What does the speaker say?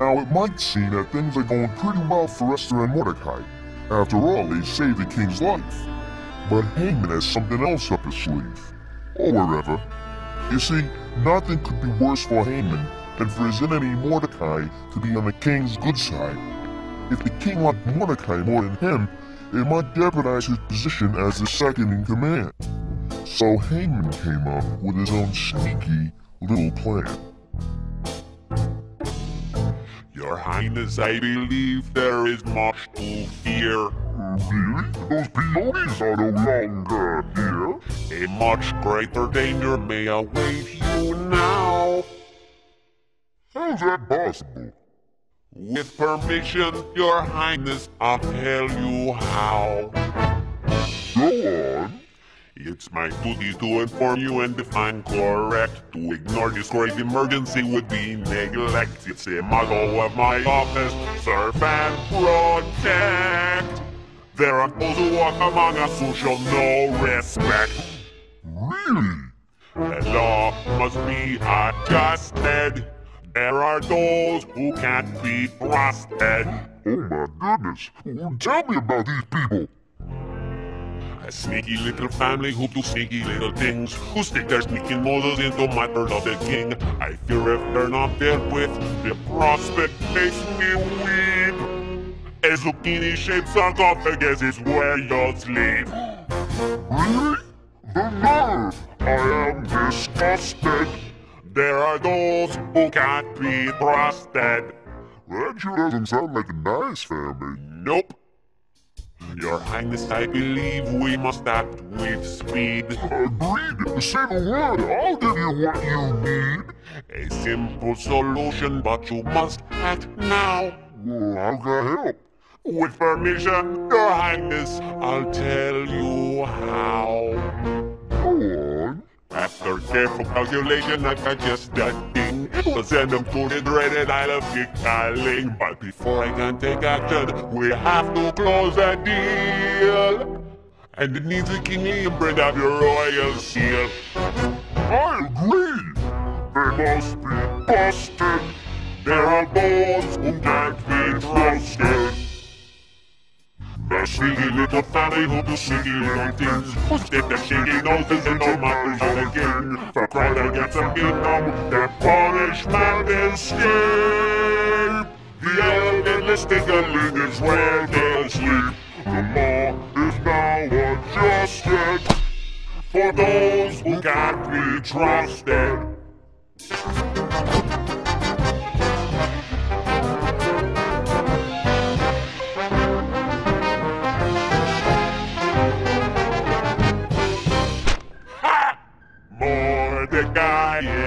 Now, it might seem that things are going pretty well for Esther and Mordecai. After all, they saved the king's life. But Haman has something else up his sleeve. Or wherever. You see, nothing could be worse for Haman than for his enemy Mordecai to be on the king's good side. If the king liked Mordecai more than him, it might jeopardize his position as the second in command. So Haman came up with his own sneaky little plan. Your Highness, I believe there is much to fear. Really? Those peonies are no longer here. A much greater danger may await you now. How's that possible? With permission, Your Highness, I'll tell you how. It's my duty to inform you and define correct. To ignore this great emergency would be neglect. It's a motto of my office, serve and protect. There are those who walk among us who show no respect. Really? The law must be adjusted. There are those who can't be trusted. Oh my goodness. Tell me about these people. A sneaky little family who do sneaky little things, who stick their sneaky noses into matters of the king. I fear if they're not dealt with, the prospect makes me weep. A zucchini-shaped sarcophagus is where you'll sleep. Really? The nerve! I am disgusted. There are those who can't be trusted. That doesn't sound like a nice family. Nope. Your Highness, I believe we must act with speed. Agreed. Say the word. I'll give you what you need. A simple solution, but you must act now. Well, how can I help? With permission, Your Highness, I'll tell you how. Careful calculation, I just that thing. We'll send them to the dreaded Isle of Kikaling. But before I can take action, we have to close a deal. And it needs a kingly imprint of your royal seal. I agree. They must be busted. There are The sneaky little family who do sneaky little things. Who stick their shaky noses into matters of the king For crime against the kingdom, their punishment escape The elder listing is where they'll sleep. The law is now adjusted For those who can't be trusted Is busted.